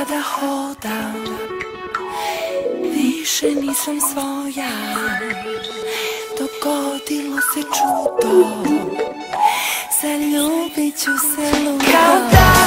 kada hodam. Više nisam svoja. Dogodilo se čudo. Zaljubit ću se ludo Kada